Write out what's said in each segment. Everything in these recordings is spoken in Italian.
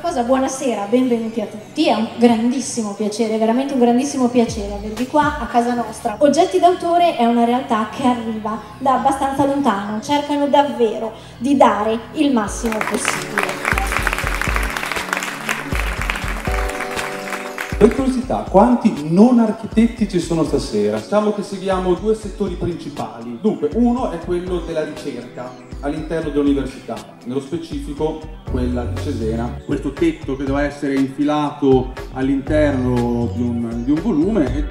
cosa, buonasera, benvenuti a tutti, è un grandissimo piacere, veramente un grandissimo piacere avervi qua a casa nostra. Oggetti d'autore è una realtà che arriva da abbastanza lontano, cercano davvero di dare il massimo possibile. Per curiosità, quanti non architetti ci sono stasera? Diciamo che seguiamo due settori principali. Dunque, uno è quello della ricerca all'interno dell'università, nello specifico quella di Cesena. Questo tetto che doveva essere infilato all'interno di un, di un volume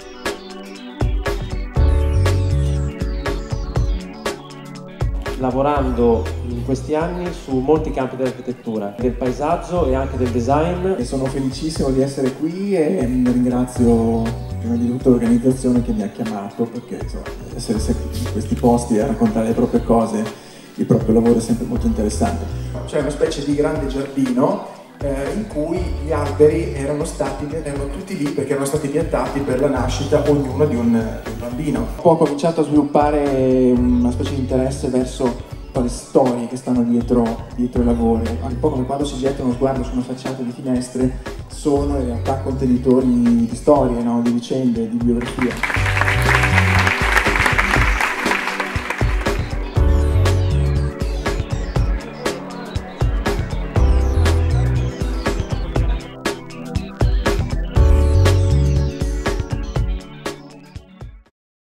lavorando in questi anni su molti campi dell'architettura, del paesaggio e anche del design. E sono felicissimo di essere qui e ringrazio prima di tutto l'organizzazione che mi ha chiamato perché insomma, essere in questi posti a raccontare le proprie cose, il proprio lavoro è sempre molto interessante. C'è una specie di grande giardino eh, in cui gli alberi erano, stati, erano tutti lì perché erano stati piantati per la nascita ognuno di un, di un bambino. Poi ho cominciato a sviluppare una specie di interesse verso le storie che stanno dietro, dietro i lavori. Un po' come quando si getta uno sguardo su una facciata di finestre, sono in realtà contenitori di storie, no? di vicende, di biografie.